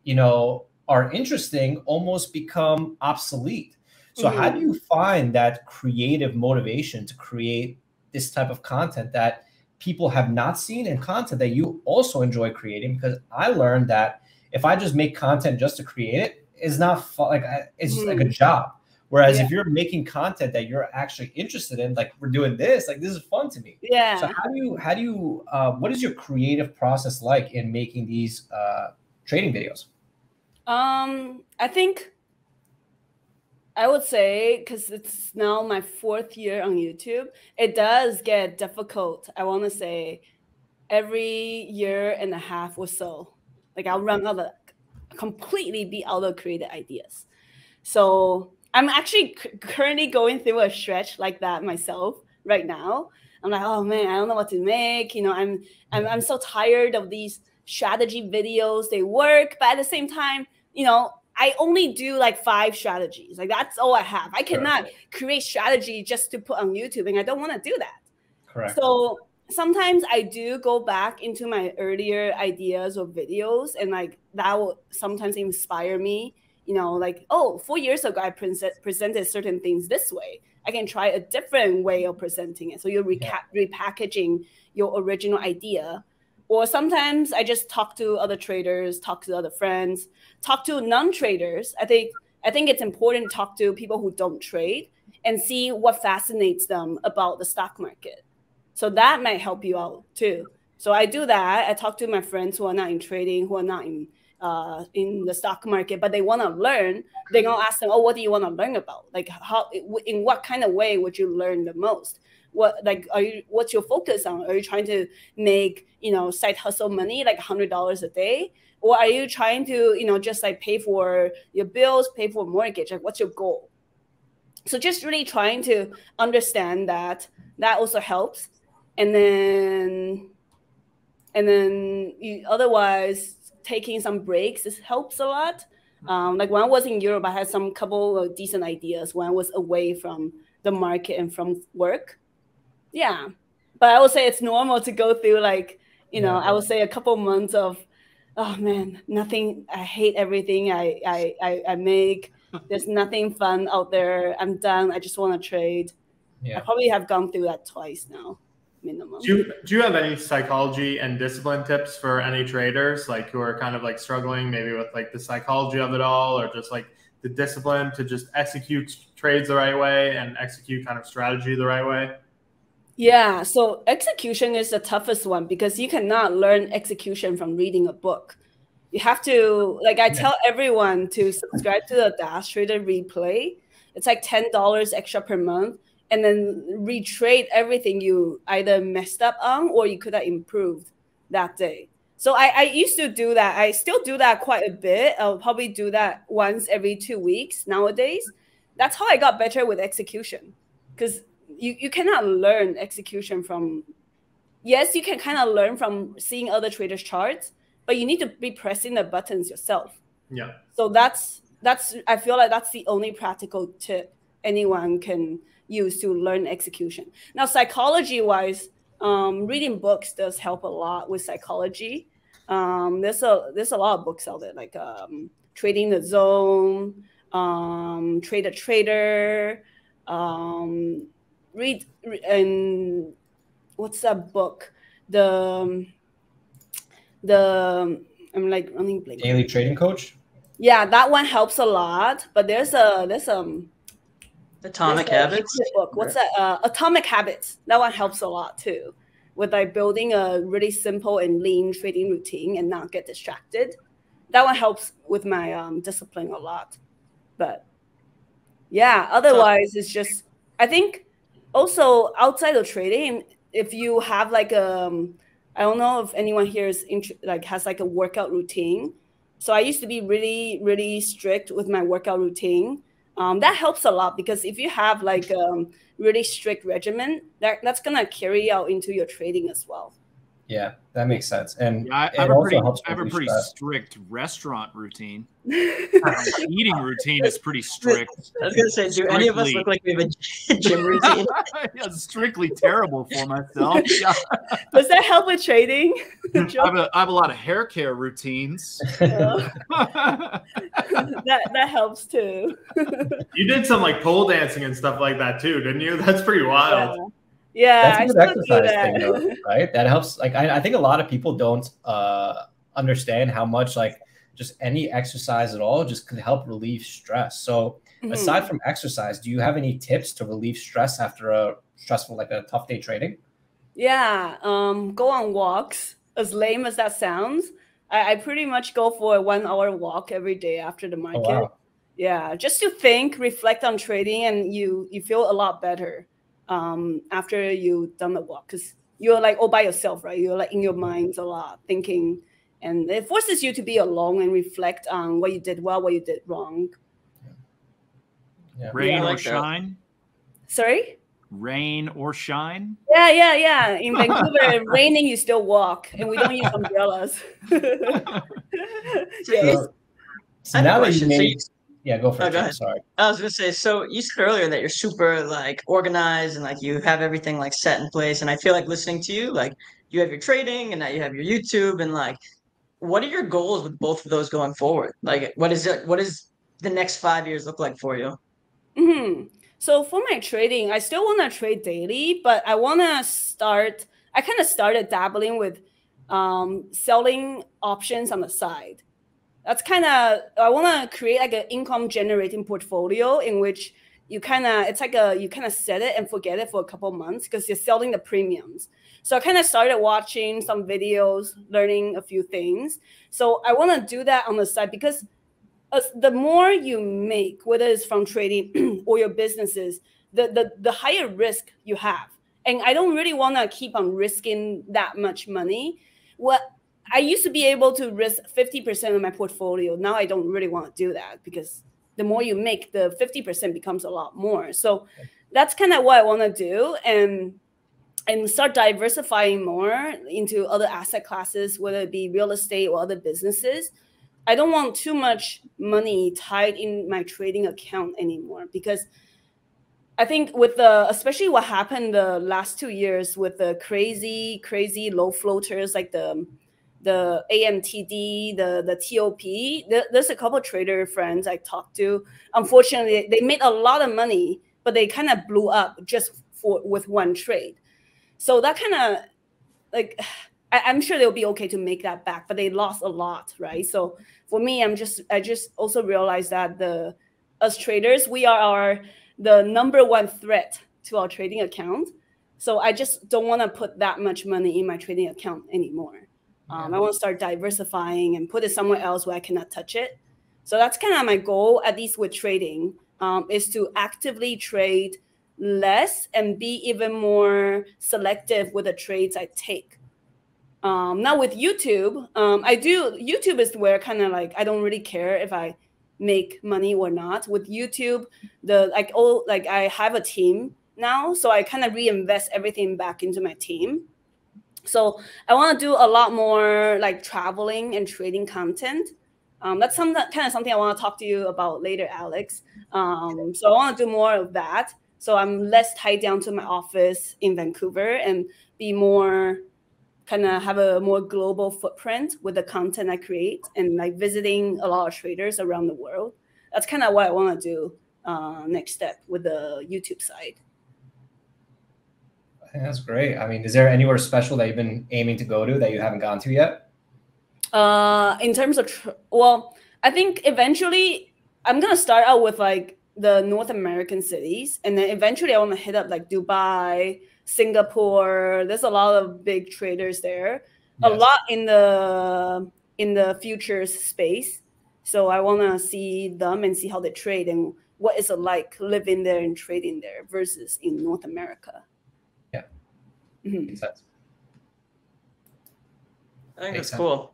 S3: you know are interesting almost become obsolete. So mm-hmm. how do you find that creative motivation to create this type of content that people have not seen and content that you also enjoy creating because I learned that if I just make content just to create it, it, is not fun, like it's mm. like a mm. job. Whereas yeah. if you're making content that you're actually interested in, like we're doing this, like this is fun to me.
S1: Yeah.
S3: So how do you how do you uh, what is your creative process like in making these uh, trading videos?
S1: Um, I think I would say because it's now my fourth year on YouTube, it does get difficult. I want to say every year and a half or so, like I'll run out of completely be out of creative ideas. So I'm actually currently going through a stretch like that myself right now. I'm like, oh man, I don't know what to make. You know, I'm I'm I'm so tired of these strategy videos. They work, but at the same time, you know, I only do like five strategies. Like that's all I have. I cannot create strategy just to put on YouTube, and I don't want to do that.
S3: Correct.
S1: So sometimes I do go back into my earlier ideas or videos, and like that will sometimes inspire me. You know, like oh, four years ago I pre- presented certain things this way. I can try a different way of presenting it. So you're reca- yeah. repackaging your original idea or sometimes I just talk to other traders, talk to other friends, talk to non-traders. I think I think it's important to talk to people who don't trade and see what fascinates them about the stock market. So that might help you out too. So I do that. I talk to my friends who are not in trading, who are not in uh, in the stock market, but they want to learn. They're gonna ask them, "Oh, what do you want to learn about? Like, how? In what kind of way would you learn the most?" What like are you what's your focus on? Are you trying to make you know side hustle money like hundred dollars a day? Or are you trying to you know just like pay for your bills pay for mortgage? Like what's your goal? So just really trying to understand that that also helps. And then and then you, otherwise taking some breaks this helps a lot. Um, like when i was in europe i had some couple of decent ideas when i was away from the market and from work yeah. But i would say it's normal to go through like you know yeah. i would say a couple months of oh man nothing i hate everything i i i, I make. There's nothing fun out there. I'm done. I just want to trade yeah. i probably have gone through that twice now minimum.
S5: Do you, do you have any psychology and discipline tips for any traders like who are kind of like struggling maybe with like the psychology of it all or just like the discipline to just execute trades the right way and execute kind of strategy the right way
S1: yeah, so execution is the toughest one because you cannot learn execution from reading a book. You have to, like, I tell everyone to subscribe to the DAS Trader Replay. It's like $10 extra per month. And then retrade everything you either messed up on or you could have improved that day. So I, I used to do that. I still do that quite a bit. I'll probably do that once every two weeks nowadays. That's how I got better with execution. Because you, you cannot learn execution from yes you can kind of learn from seeing other traders charts but you need to be pressing the buttons yourself.
S5: Yeah.
S1: So that's that's i feel like that's the only practical tip anyone can use to learn execution. Now psychology wise um, reading books does help a lot with psychology. Um, there's a there's a lot of books out there like um, trading the zone um, trade a trader um, read and what's that book? The the I'm like running blank.
S3: Daily Trading Coach.
S1: Yeah, that one helps a lot. But there's a there's um
S2: Atomic there's Habits
S1: book. What's that? Uh, Atomic Habits. That one helps a lot too, with like building a really simple and lean trading routine and not get distracted. That one helps with my um, discipline a lot. But yeah, otherwise so, it's just I think also outside of trading, if you have like um, I don't know if anyone here is like has like a workout routine. So I used to be really really strict with my workout routine. Um, that helps a lot because if you have like um, really strict regimen, that, that's gonna carry out into your trading as well.
S3: Yeah, that makes sense. And
S4: yeah, I, I have a pretty, I have a pretty strict restaurant routine. eating routine is pretty strict.
S2: I was gonna say, do strictly, any of us look like we have a gym routine?
S4: yeah, strictly terrible for myself. Yeah.
S1: Does that help with trading?
S4: I, have a, I have a lot of hair care routines. Uh,
S1: that that helps too.
S5: you did some like pole dancing and stuff like that too, didn't you? That's pretty wild.
S1: Yeah.
S3: That's a good exercise that. thing, though, right? That helps. Like, I, I think a lot of people don't uh, understand how much like just any exercise at all just could help relieve stress. So, mm-hmm. aside from exercise, do you have any tips to relieve stress after a stressful, like a tough day trading?
S1: Yeah, um, go on walks. As lame as that sounds, I, I pretty much go for a one-hour walk every day after the market. Oh, wow. Yeah, just to think, reflect on trading, and you you feel a lot better um, after you've done the walk because you're like all by yourself, right? You're like in your mind a lot, thinking, and it forces you to be alone and reflect on what you did well, what you did wrong.
S4: Yeah. Rain yeah. or shine.
S1: Sorry.
S4: Rain or shine.
S1: Yeah, yeah, yeah. In Vancouver, raining you still walk, and we don't use umbrellas.
S3: yeah. So now that you made, yeah, go for oh, it. Go Sorry.
S2: I was gonna say, so you said earlier that you're super like organized and like you have everything like set in place. And I feel like listening to you, like you have your trading and now you have your YouTube and like what are your goals with both of those going forward? Like what is it what does the next five years look like for you?
S1: hmm So for my trading, I still want to trade daily, but I want to start. I kind of started dabbling with um, selling options on the side that's kind of I want to create like an income generating portfolio in which you kind of it's like a you kind of set it and forget it for a couple months because you're selling the premiums. So I kind of started watching some videos, learning a few things. So I want to do that on the side because the more you make, whether it's from trading or your businesses, the, the the higher risk you have. And I don't really want to keep on risking that much money. What I used to be able to risk 50% of my portfolio. Now I don't really want to do that because the more you make, the 50% becomes a lot more. So that's kind of what I want to do and and start diversifying more into other asset classes, whether it be real estate or other businesses. I don't want too much money tied in my trading account anymore because I think with the especially what happened the last two years with the crazy, crazy low floaters like the the AMTD, the the TOP. there's a couple trader friends I talked to. Unfortunately, they made a lot of money, but they kind of blew up just for with one trade. So that kind of like I, I'm sure they'll be okay to make that back, but they lost a lot, right? So for me, I'm just I just also realized that the us traders we are our the number one threat to our trading account. So I just don't want to put that much money in my trading account anymore. Um, I want to start diversifying and put it somewhere else where I cannot touch it. So that's kind of my goal, at least with trading, um, is to actively trade less and be even more selective with the trades I take. Um, now with YouTube, um, I do YouTube is where kind of like I don't really care if I make money or not. With YouTube, the like all like I have a team now, so I kind of reinvest everything back into my team. So I want to do a lot more like traveling and trading content. Um, that's some kind of something I want to talk to you about later, Alex. Um, so I want to do more of that. So I'm less tied down to my office in Vancouver and be more kind of have a more global footprint with the content I create and like visiting a lot of traders around the world. That's kind of what I want to do uh, next step with the YouTube side.
S3: That's great. I mean, is there anywhere special that you've been aiming to go to that you haven't gone to yet?
S1: Uh, in terms of, tr- well, I think eventually I'm gonna start out with like the North American cities, and then eventually I want to hit up like Dubai, Singapore. There's a lot of big traders there. Yes. A lot in the in the futures space. So I want to see them and see how they trade and what is it like living there and trading there versus in North America.
S2: Mm-hmm. Makes sense. I think Makes that's sense. cool.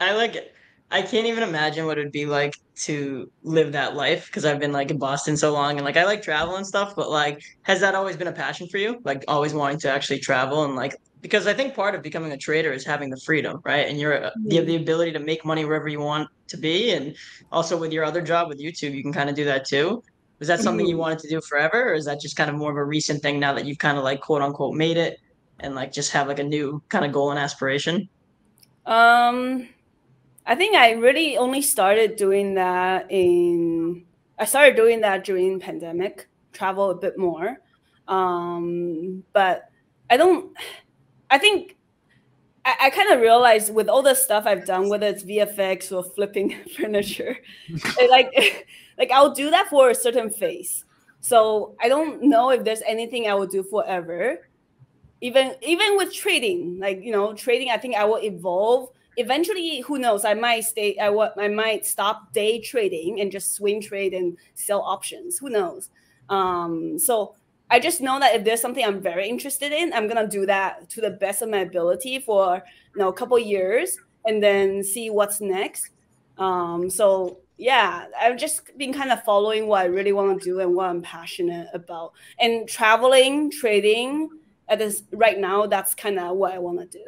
S2: I like it. I can't even imagine what it would be like to live that life because I've been like in Boston so long and like I like travel and stuff, but like has that always been a passion for you? Like always wanting to actually travel and like because I think part of becoming a trader is having the freedom, right? And you're you have the ability to make money wherever you want to be and also with your other job with YouTube, you can kind of do that too. Was that something you wanted to do forever or is that just kind of more of a recent thing now that you've kind of like quote unquote made it and like just have like a new kind of goal and aspiration?
S1: Um I think I really only started doing that in I started doing that during pandemic, travel a bit more. Um, but I don't I think I, I kind of realized with all the stuff I've done, whether it's VFX or flipping furniture, like like I'll do that for a certain phase. So I don't know if there's anything I will do forever. Even even with trading, like you know, trading, I think I will evolve eventually who knows i might stay i what i might stop day trading and just swing trade and sell options who knows um so i just know that if there's something i'm very interested in i'm gonna do that to the best of my ability for you know a couple years and then see what's next. Um so yeah i've just been kind of following what i really want to do and what i'm passionate about. And traveling trading at this right now that's kind of what i want to do.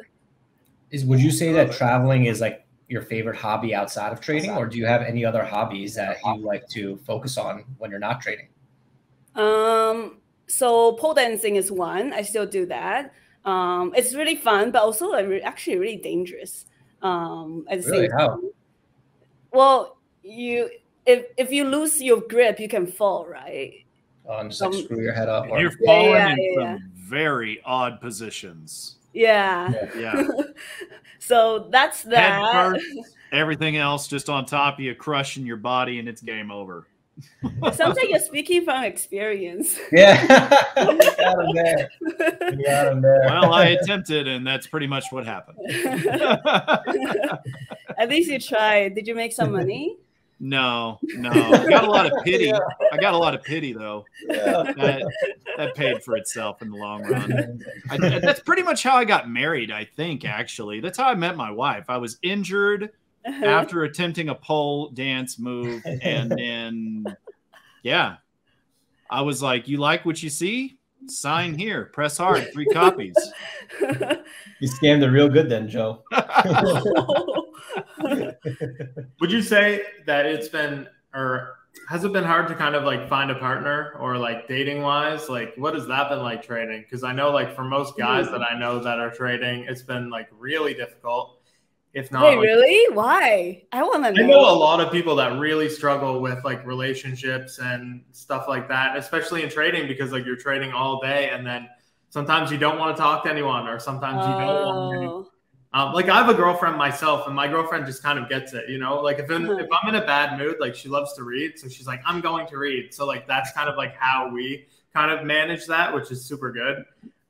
S3: Is would you say that traveling is like your favorite hobby outside of trading or do you have any other hobbies that you like to focus on when you're not trading?
S1: Um so pole dancing is one i still do that um it's really fun but also actually really dangerous um at the
S3: really?
S1: same
S3: How?
S1: well you if if you lose your grip you can fall right
S3: oh, and just like screw your head up
S4: And you're falling
S1: yeah,
S4: in
S1: yeah.
S4: some very odd positions.
S1: yeah
S4: Yeah.
S1: so that's
S4: Head
S1: that
S4: first, everything else just on top of you, crushing your body, and it's game over.
S1: It sounds like you're speaking from experience
S3: yeah you got him there you got him there
S4: Well, I attempted, and that's pretty much what happened.
S1: at least you tried did you make some money
S4: no, no. I got a lot of pity.
S3: Yeah.
S4: I got a lot of pity, though.
S3: yeah.
S4: That, that paid for itself in the long run. I, that's pretty much how I got married, I think, actually. That's how I met my wife. I was injured Uh-huh. after attempting a pole dance move. And then, yeah, I was like, You like what you see? Sign here, press hard, three copies.
S3: you scammed it real good then joe
S5: Would you say that it's been or has it been hard to kind of like find a partner or like dating wise? Like what has that been like trading? Because I know like for most guys that I know that are trading, it's been like really difficult. If not,
S1: Wait,
S5: like,
S1: really? Why? I want to
S5: I
S1: know.
S5: know a lot of people that really struggle with like relationships and stuff like that, especially in trading because like you're trading all day and then sometimes you don't want to talk to anyone or sometimes you don't want to.
S1: Oh.
S5: Um, like I have a girlfriend myself, and my girlfriend just kind of gets it, you know. Like if in,
S1: Uh-huh.
S5: if I'm in a bad mood, like she loves to read, so she's like, I'm going to read. So like that's kind of like how we kind of manage that, which is super good.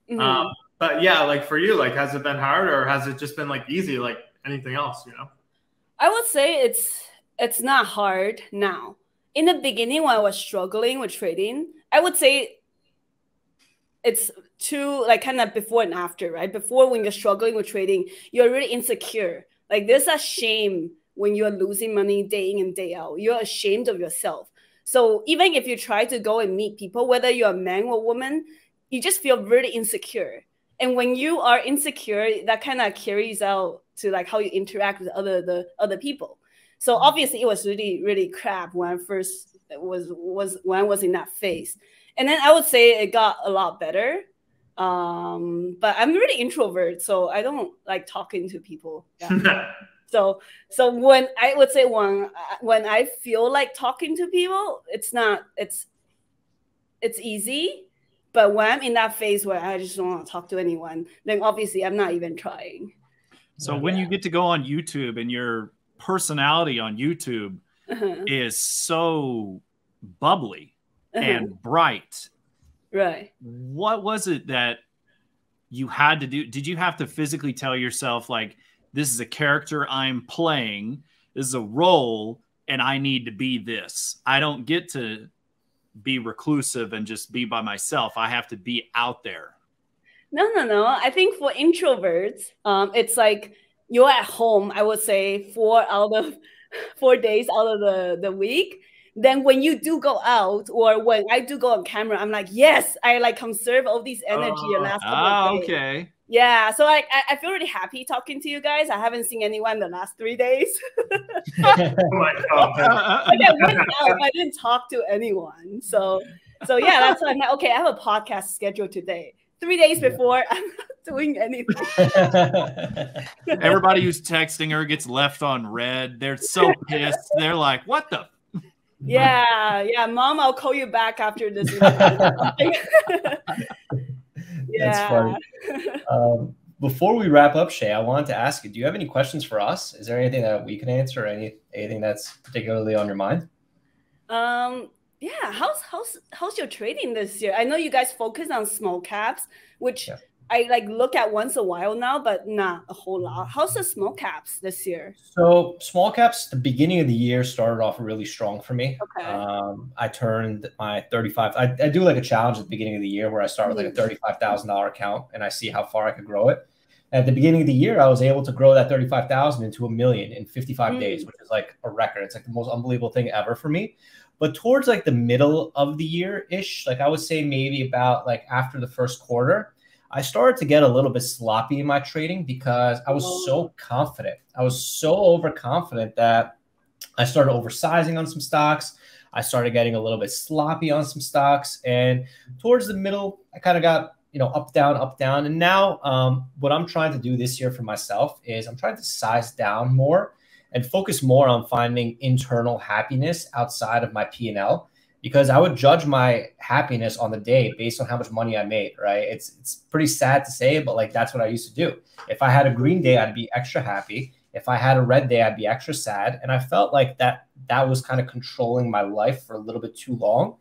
S1: Mhm.
S5: Um, but yeah, like for you, like has it been hard or has it just been like easy, like anything else, you know?
S1: I would say it's it's not hard now. In the beginning, when I was struggling with trading, I would say it's too like kind of before and after, right? Before when you're struggling with trading, you're really insecure. Like there's a shame when you're losing money day in and day out. You're ashamed of yourself. So even if you try to go and meet people, whether you're a man or woman, you just feel really insecure. And when you are insecure, that kind of carries out to like how you interact with other the other people. So obviously it was really, really crap when I first was was when I was in that phase. And then I would say it got a lot better. Um, but I'm really introvert, so I don't like talking to people. Yeah. So so when I would say when when I feel like talking to people, it's not it's it's easy. But when I'm in that phase where I just don't want to talk to anyone, then obviously I'm not even trying.
S4: So when you get to go on YouTube and your personality on YouTube
S1: Uh-huh.
S4: is so bubbly
S1: Uh-huh.
S4: and bright,
S1: right.
S4: what was it that you had to do? Did you have to physically tell yourself, like, this is a character I'm playing, this is a role, and I need to be this? I don't get to be reclusive and just be by myself. I have to be out there.
S1: No, no, no. I think for introverts, um, it's like you're at home, I would say four out of four days out of the, the week. Then when you do go out or when I do go on camera, I'm like, yes, I like conserve all this energy uh, last couple ah,
S4: okay.
S1: Yeah, so I, I feel really happy talking to you guys. I haven't seen anyone the last three days. oh my god! I went out, I didn't talk to anyone. So, so yeah, that's why I'm like, okay. I have a podcast scheduled today. Three days before, I'm not doing anything.
S4: Everybody who's texting her gets left on read. They're so pissed. They're like, "What the
S1: yeah, yeah, mom, I'll call you back after this.
S3: yeah. That's funny. Um, before we wrap up, Shay, I wanted to ask you: Do you have any questions for us? Is there anything that we can answer? Any anything that's particularly on your mind?
S1: Um. Yeah. How's how's how's your trading this year? I know you guys focus on small caps, which yeah. I like look at once a while now, but not a whole lot. How's the small caps this year?
S3: So small caps, the beginning of the year started off really strong for me. Okay. Um, I turned my 35. I, I, do like a challenge at the beginning of the year where I start with like a mm-hmm. $35,000 account and I see how far I could grow it. At the beginning of the year, I was able to grow that 35,000 into a million in 55 mm. days, which is like a record. It's like the most unbelievable thing ever for me. But towards like the middle of the year ish, like I would say maybe about like after the first quarter, I started to get a little bit sloppy in my trading because I was so oh. confident. I was so overconfident that I started oversizing on some stocks. I started getting a little bit sloppy on some stocks. And towards the middle, I kind of got, you know, up, down, up, down. And now um, what I'm trying to do this year for myself is I'm trying to size down more and focus more on finding internal happiness outside of my P&L because I would judge my happiness on the day based on how much money I made, right? It's it's pretty sad to say, but like that's what I used to do. If I had a green day, I'd be extra happy. If I had a red day, I'd be extra sad. And I felt like that that was kind of controlling my life for a little bit too long.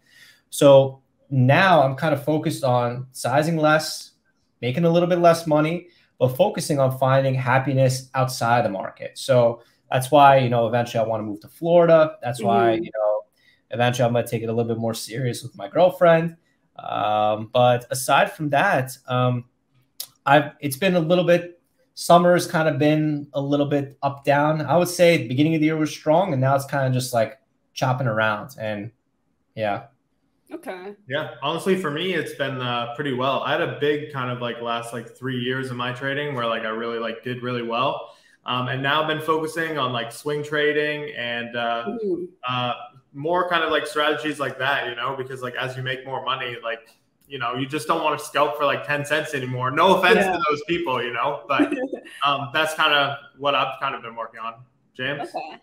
S3: So now I'm kind of focused on sizing less, making a little bit less money, but focusing on finding happiness outside the market. So that's why, you know, eventually I want to move to Florida. That's why, mm-hmm. you know, Eventually, I'm going to take it a little bit more serious with my girlfriend. Um, but aside from that, um, I've it's been a little bit. Summer's kind of been a little bit up down. I would say the beginning of the year was strong, and now it's kind of just like chopping around. And yeah.
S1: Okay.
S5: Yeah, honestly, for me, it's been uh, pretty well. I had a big kind of like last like three years of my trading where like I really like did really well, um, and now I've been focusing on like swing trading and uh, uh, more kind of like strategies like that, you know, because like as you make more money, like you know, you just don't want to scalp for like 10 cents anymore. No offense yeah. to those people, you know, but um, that's kind of what I've kind of been working on. James? Okay.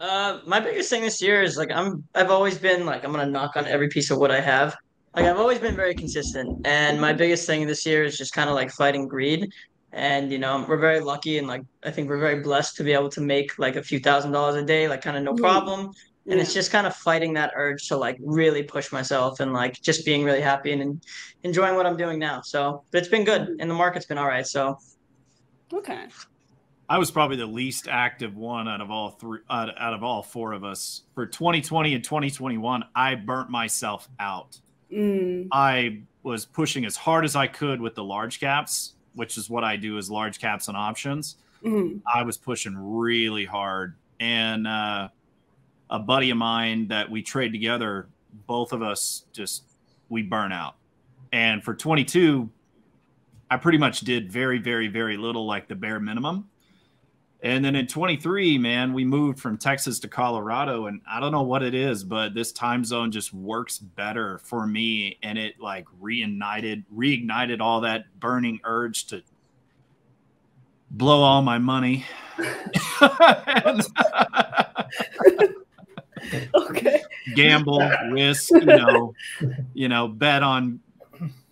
S2: Uh, my biggest thing this year is like I'm I've always been like I'm gonna knock on every piece of wood I have. Like I've always been very consistent, and my biggest thing this year is just kind of like fighting greed. And you know we're very lucky, and like I think we're very blessed to be able to make like a few thousand dollars a day, like kind of no problem and yeah. it's just kind of fighting that urge to like really push myself and like just being really happy and, and enjoying what I'm doing now. So, but it's been good, mm-hmm. and the market's been all right. So,
S1: okay.
S4: I was probably the least active one out of all three, out, out of all four of us for 2020 and 2021. I burnt myself out. Mm. I was pushing as hard as I could with the large caps, which is what I do is large caps and options. Mm. I was pushing really hard, and uh, a buddy of mine that we trade together, both of us just we burn out. And for 22, I pretty much did very, very, very little, like the bare minimum. And then in 23, man, we moved from Texas to Colorado. And I don't know what it is, but this time zone just works better for me. And it like reignited, reignited all that burning urge to blow all my money. and,
S1: okay.
S4: Gamble, risk, you know, you know, bet on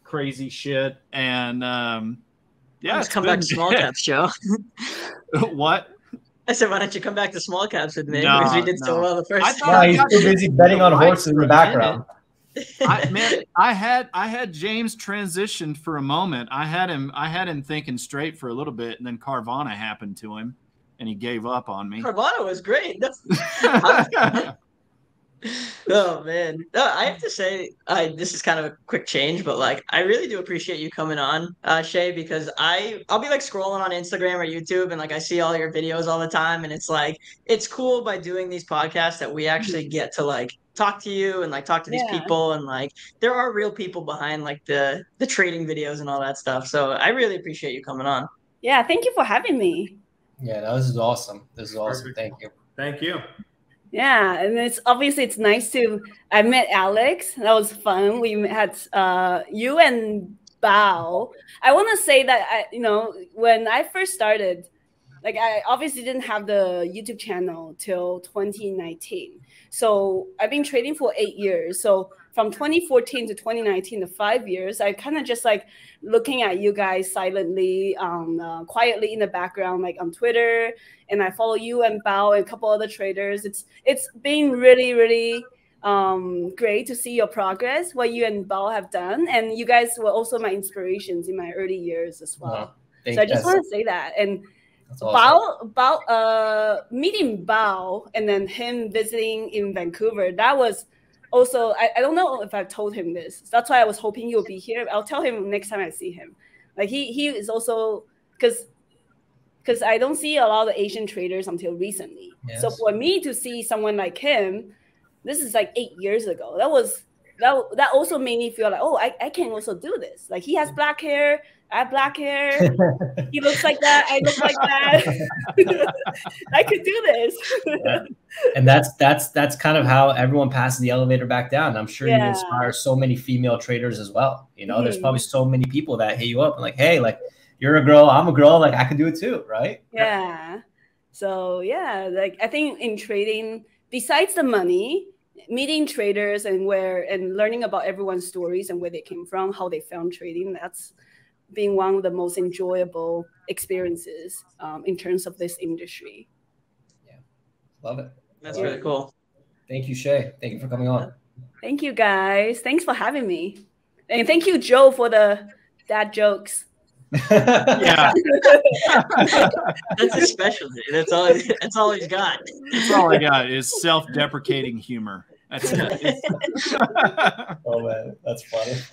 S4: crazy shit, and um, yeah,
S2: come back to small caps, Joe.
S4: what?
S2: I said, why don't you come back to small caps with me? No, because we did no. so well the first
S3: time. Yeah, he's too busy betting on horses in the background.
S4: I, man, I had I had James transitioned for a moment. I had him I had him thinking straight for a little bit, and then Carvana happened to him, and he gave up on me.
S2: Carvana was great. oh man, no, I have to say, I this is kind of a quick change, but like I really do appreciate you coming on, uh, Shay, because I I'll be like scrolling on Instagram or YouTube and like I see all your videos all the time, and it's like it's cool by doing these podcasts that we actually get to like talk to you and like talk to these yeah. people and like there are real people behind like the the trading videos and all that stuff. So I really appreciate you coming on.
S1: Yeah, thank you for having me.
S3: Yeah, no, this is awesome. This is awesome. Perfect. Thank you.
S5: Thank you.
S1: Yeah, and it's obviously it's nice to. I met Alex. That was fun. We had uh, you and Bao. I want to say that I, you know, when I first started, like I obviously didn't have the YouTube channel till 2019. So I've been trading for eight years. So from 2014 to 2019, the five years, I kind of just like looking at you guys silently, um, uh, quietly in the background, like on Twitter, and I follow you and Bao and a couple other traders. It's it's been really really um, great to see your progress, what you and Bao have done, and you guys were also my inspirations in my early years as well. Wow. So I just want to say that and. Awesome. Bao, Bao, uh, meeting Bao and then him visiting in Vancouver, that was also I, I don't know if I've told him this. That's why I was hoping he would be here. I'll tell him next time I see him. Like he he is also because because I don't see a lot of Asian traders until recently. Yes. So for me to see someone like him, this is like eight years ago. That was that that also made me feel like, oh, I, I can also do this. Like he has black hair, I have black hair. he looks like that. I look like that. I could do this.
S3: yeah. And that's that's that's kind of how everyone passes the elevator back down. I'm sure yeah. you inspire so many female traders as well. You know, mm-hmm. there's probably so many people that hit you up and like, hey, like you're a girl, I'm a girl, like I can do it too, right?
S1: Yeah. So yeah, like I think in trading, besides the money, meeting traders and where and learning about everyone's stories and where they came from, how they found trading, that's being one of the most enjoyable experiences um, in terms of this industry.
S3: Yeah, love it.
S2: That's really cool.
S3: Thank you, Shay. Thank you for coming on.
S1: Thank you, guys. Thanks for having me, and thank you, Joe, for the dad jokes.
S2: yeah, that's his specialty. That's all. That's all he's got.
S4: That's all I got is self-deprecating humor. That's it.
S3: oh man, that's funny.